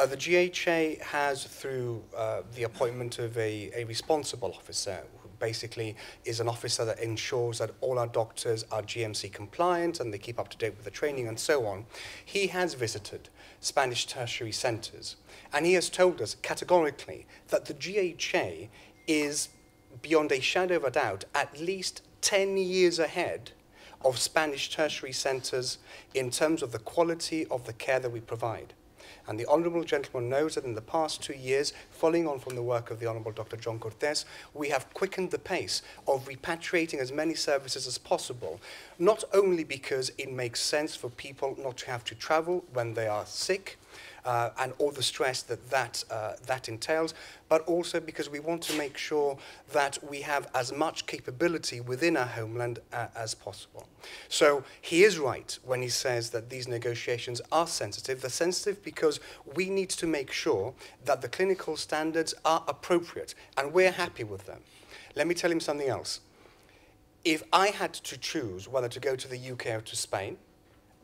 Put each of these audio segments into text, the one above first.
Uh, the GHA has, through uh, the appointment of a, a responsible officer, who basically is an officer that ensures that all our doctors are GMC compliant and they keep up to date with the training and so on, he has visited Spanish tertiary centres and he has told us categorically that the GHA is, beyond a shadow of a doubt, at least 10 years ahead of Spanish tertiary centres in terms of the quality of the care that we provide. And the Honourable Gentleman knows that in the past two years, following on from the work of the Honourable Dr. John Cortes, we have quickened the pace of repatriating as many services as possible, not only because it makes sense for people not to have to travel when they are sick, uh, and all the stress that that, uh, that entails, but also because we want to make sure that we have as much capability within our homeland uh, as possible. So he is right when he says that these negotiations are sensitive. They're sensitive because we need to make sure that the clinical standards are appropriate, and we're happy with them. Let me tell him something else. If I had to choose whether to go to the UK or to Spain,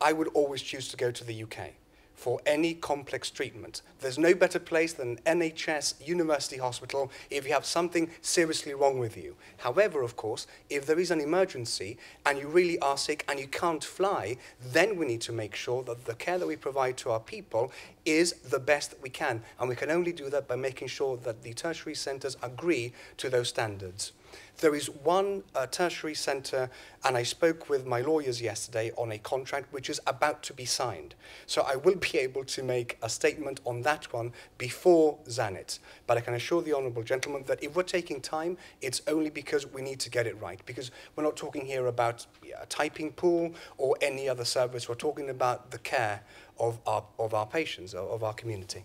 I would always choose to go to the UK for any complex treatment. There's no better place than an NHS University Hospital if you have something seriously wrong with you. However, of course, if there is an emergency and you really are sick and you can't fly, then we need to make sure that the care that we provide to our people is the best that we can. And we can only do that by making sure that the tertiary centres agree to those standards. There is one uh, tertiary centre, and I spoke with my lawyers yesterday on a contract which is about to be signed. So I will be able to make a statement on that one before Xanit. But I can assure the Honourable Gentleman that if we're taking time, it's only because we need to get it right. Because we're not talking here about a typing pool or any other service. We're talking about the care of our, of our patients, of our community.